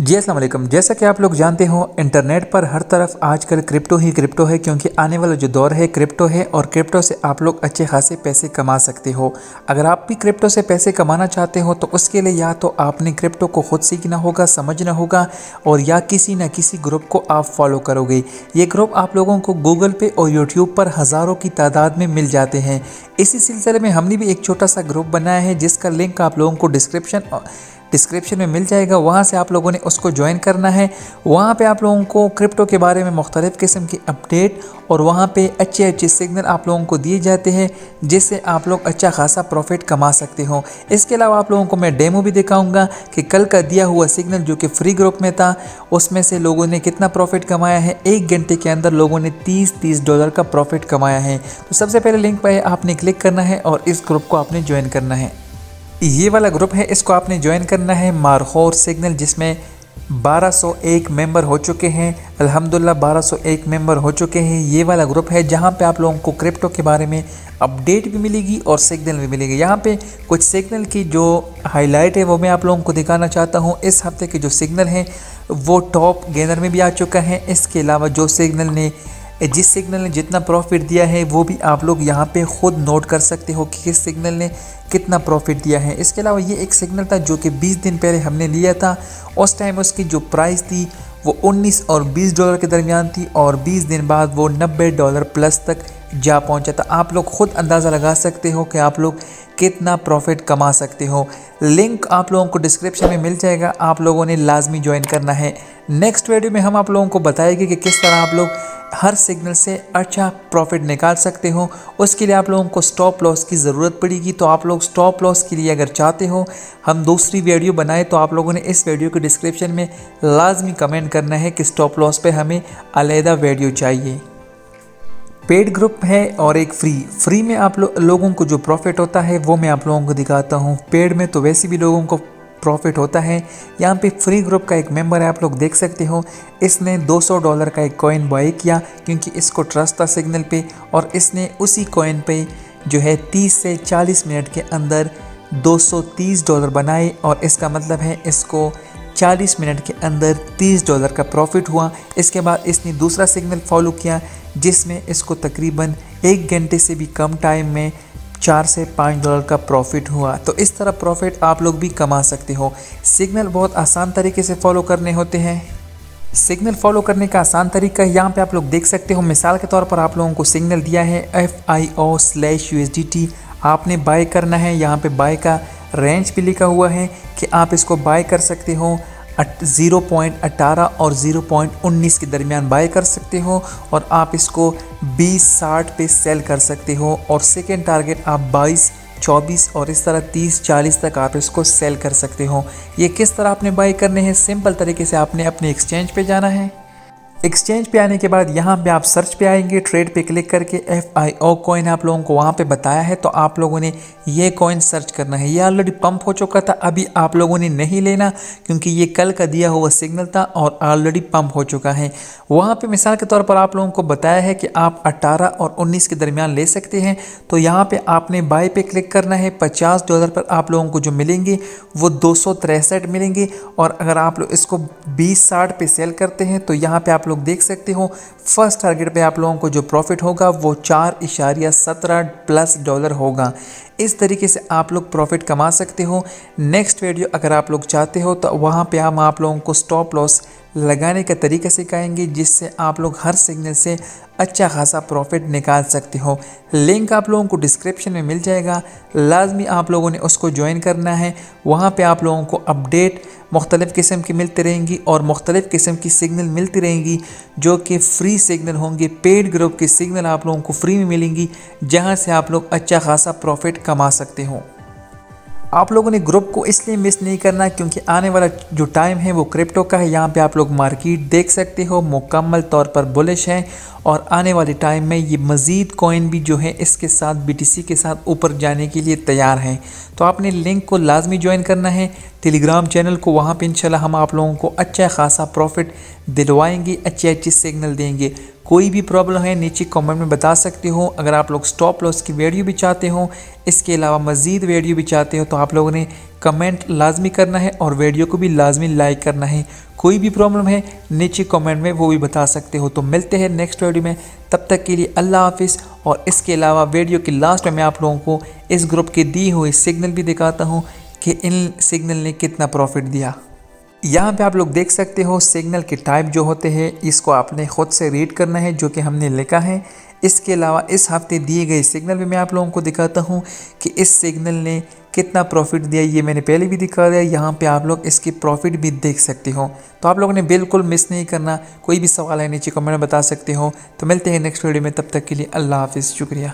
जी, अस्सलाम जैसा कि आप लोग जानते हो, इंटरनेट पर हर तरफ़ आजकल क्रिप्टो ही क्रिप्टो है, क्योंकि आने वाला जो दौर है क्रिप्टो है, और क्रिप्टो से आप लोग अच्छे खासे पैसे कमा सकते हो। अगर आप भी क्रिप्टो से पैसे कमाना चाहते हो तो उसके लिए या तो आपने क्रिप्टो को खुद सीखना होगा, समझना होगा, और या किसी न किसी ग्रुप को आप फॉलो करोगे। ये ग्रुप आप लोगों को गूगल पे और यूट्यूब पर हज़ारों की तादाद में मिल जाते हैं। इसी सिलसिले में हमने भी एक छोटा सा ग्रुप बनाया है, जिसका लिंक आप लोगों को डिस्क्रिप्शन डिस्क्रिप्शन में मिल जाएगा। वहाँ से आप लोगों ने उसको ज्वाइन करना है। वहाँ पे आप लोगों को क्रिप्टो के बारे में मुख्तलिफ़ किस्म की अपडेट और वहाँ पे अच्छे अच्छे सिग्नल आप लोगों को दिए जाते हैं, जिससे आप लोग अच्छा खासा प्रॉफिट कमा सकते हो। इसके अलावा आप लोगों को मैं डेमो भी दिखाऊँगा कि कल का दिया हुआ सिग्नल जो कि फ्री ग्रुप में था, उसमें से लोगों ने कितना प्रॉफिट कमाया है। एक घंटे के अंदर लोगों ने तीस तीस डॉलर का प्रॉफिट कमाया है। तो सबसे पहले लिंक पर आपने क्लिक करना है और इस ग्रुप को आपने ज्वाइन करना है। ये वाला ग्रुप है, इसको आपने ज्वाइन करना है मारखोर सिग्नल जिसमें 1201 मेंबर हो चुके हैं। अल्हम्दुलिल्लाह 1201 मेंबर हो चुके हैं। ये वाला ग्रुप है जहाँ पे आप लोगों को क्रिप्टो के बारे में अपडेट भी मिलेगी और सिग्नल भी मिलेगी। यहाँ पे कुछ सिग्नल की जो हाईलाइट है, वो मैं आप लोगों को दिखाना चाहता हूँ। इस हफ़्ते के जो सिग्नल हैं, वो टॉप गेनर में भी आ चुका है। इसके अलावा जो सिग्नल ने जिस सिग्नल ने जितना प्रॉफिट दिया है, वो भी आप लोग यहाँ पे ख़ुद नोट कर सकते हो कि किस सिग्नल ने कितना प्रॉफिट दिया है। इसके अलावा ये एक सिग्नल था जो कि 20 दिन पहले हमने लिया था। उस टाइम उसकी जो प्राइस थी, वो 19 और 20 डॉलर के दरमियान थी और 20 दिन बाद वो 90 डॉलर प्लस तक जा पहुँचा था आप लोग ख़ुद अंदाज़ा लगा सकते हो कि आप लोग कितना प्रॉफिट कमा सकते हो। लिंक आप लोगों को डिस्क्रिप्शन में मिल जाएगा। आप लोगों ने लाजमी ज्वाइन करना है। नेक्स्ट वीडियो में हम आप लोगों को बताएँगे कि किस तरह आप लोग हर सिग्नल से अच्छा प्रॉफिट निकाल सकते हो। उसके लिए आप लोगों को स्टॉप लॉस की ज़रूरत पड़ेगी। तो आप लोग स्टॉप लॉस के लिए अगर चाहते हो हम दूसरी वीडियो बनाए तो आप लोगों ने इस वीडियो के डिस्क्रिप्शन में लाजमी कमेंट करना है कि स्टॉप लॉस पे हमें अलहदा वीडियो चाहिए। पेड ग्रुप है और एक फ्री। फ्री में आप लो, लोगों को जो प्रॉफिट होता है वो मैं आप लोगों को दिखाता हूँ। पेड में तो वैसे भी लोगों को प्रॉफिट होता है। यहाँ पे फ्री ग्रुप का एक मेंबर है आप लोग देख सकते हो। इसने 200 डॉलर का एक कॉइन बाई किया क्योंकि इसको ट्रस्ट था सिग्नल पे और इसने उसी कॉइन पे जो है 30 से 40 मिनट के अंदर 230 डॉलर बनाए और इसका मतलब है इसको 40 मिनट के अंदर 30 डॉलर का प्रॉफिट हुआ। इसके बाद इसने दूसरा सिग्नल फॉलो किया, जिसमें इसको तकरीबन एक घंटे से भी कम टाइम में चार से पाँच डॉलर का प्रॉफिट हुआ। तो इस तरह प्रॉफिट आप लोग भी कमा सकते हो। सिग्नल बहुत आसान तरीके से फॉलो करने होते हैं। सिग्नल फॉलो करने का आसान तरीका है यहाँ पे आप लोग देख सकते हो। मिसाल के तौर पर आप लोगों को सिग्नल दिया है F I O slash U आपने बाय करना है, यहाँ पे बाय का रेंज भी लिखा हुआ है कि आप इसको बाय कर सकते हो ज़ीरो पॉइंट अट्ठारह और ज़ीरो पॉइंट उन्नीस के दरमियान बाय कर सकते हो और आप इसको बीस साठ पे सेल कर सकते हो और सेकेंड टारगेट आप बाईस, चौबीस और इस तरह तीस चालीस तक आप इसको सेल कर सकते हो। ये किस तरह आपने बाई करने हैं? सिंपल तरीके से आपने अपने एक्सचेंज पे जाना है। एक्सचेंज पे आने के बाद यहाँ पे आप सर्च पे आएँगे ट्रेड पे क्लिक करके एफ़ आई ओ कॉइन आप लोगों को वहाँ पे बताया है तो आप लोगों ने ये कॉइन सर्च करना है। ये ऑलरेडी पंप हो चुका था, अभी आप लोगों ने नहीं लेना, क्योंकि ये कल का दिया हुआ सिग्नल था और ऑलरेडी पंप हो चुका है। वहाँ पे मिसाल के तौर पर आप लोगों को बताया है कि आप 18 और 19 के दरमियान ले सकते हैं तो यहाँ पर आपने बाय पे क्लिक करना है। 50 डॉलर पर आप लोगों को जो मिलेंगे, वो दो मिलेंगे, और अगर आप लोग इसको बीस साठ पे सेल करते हैं तो यहाँ पर आप लोग देख सकते हो। फ़र्स्ट टारगेट पे आप लोगों को जो प्रॉफिट होगा, वो चार इशारिया सत्रह प्लस डॉलर होगा। इस तरीके से आप लोग प्रॉफिट कमा सकते हो। नेक्स्ट वीडियो अगर आप लोग चाहते हो तो वहाँ पे हम आप लोगों को स्टॉप लॉस लगाने का तरीका सिखाएँगे, जिससे आप लोग हर सिग्नल से अच्छा खासा प्रॉफिट निकाल सकते हो। लिंक आप लोगों को डिस्क्रिप्शन में मिल जाएगा। लाजमी आप लोगों ने उसको ज्वाइन करना है। वहाँ पे आप लोगों को अपडेट मुख्तलिफ़ किस्म की मिलती रहेंगी और मुख्तलिफ़ किस्म की सिग्नल मिलती रहेंगी, जो कि फ्री सिग्नल होंगे। पेड ग्रुप के सिग्नल आप लोगों को फ्री में मिलेंगी, जहाँ से आप लोग अच्छा खासा प्रॉफिट कमा सकते हो। आप लोगों ने ग्रुप को इसलिए मिस नहीं करना क्योंकि आने वाला जो टाइम है वो क्रिप्टो का है। यहाँ पे आप लोग मार्केट देख सकते हो, मुकम्मल तौर पर बुलिश है और आने वाले टाइम में ये मज़ीद कॉइन भी जो है इसके साथ बीटीसी के साथ ऊपर जाने के लिए तैयार हैं। तो आपने लिंक को लाजमी ज्वाइन करना है। टेलीग्राम चैनल को वहाँ पर इंशाल्लाह हम आप लोगों को अच्छा खासा प्रॉफिट दिलवाएँगे अच्छे अच्छे सिग्नल देंगे। कोई भी प्रॉब्लम है, नीचे कमेंट में बता सकते हो। अगर आप लोग स्टॉप लॉस की वीडियो भी चाहते हो, इसके अलावा मज़ीद वीडियो भी चाहते हो तो आप लोगों ने कमेंट लाजमी करना है और वीडियो को भी लाजमी लाइक करना है। कोई भी प्रॉब्लम है, नीचे कमेंट में वो भी बता सकते हो। तो मिलते हैं नेक्स्ट वीडियो में। तब तक के लिए अल्लाह हाफिज़। और इसके अलावा वीडियो के लास्ट में मैं आप लोगों को इस ग्रुप के दी हुई सिग्नल भी दिखाता हूँ कि इन सिग्नल ने कितना प्रॉफिट दिया। यहाँ पे आप लोग देख सकते हो सिग्नल के टाइप जो होते हैं, इसको आपने ख़ुद से रीड करना है, जो कि हमने लिखा है। इसके अलावा इस हफ़्ते दिए गए सिग्नल भी मैं आप लोगों को दिखाता हूँ कि इस सिग्नल ने कितना प्रॉफिट दिया, ये मैंने पहले भी दिखा दिया, यहाँ पे आप लोग इसकी प्रॉफिट भी देख सकते हो। तो आप लोगों ने बिल्कुल मिस नहीं करना, कोई भी सवाल है नीचे कमेंट में बता सकते हो। तो मिलते हैं नेक्स्ट वीडियो में, तब तक के लिए अल्लाह हाफिज़, शुक्रिया।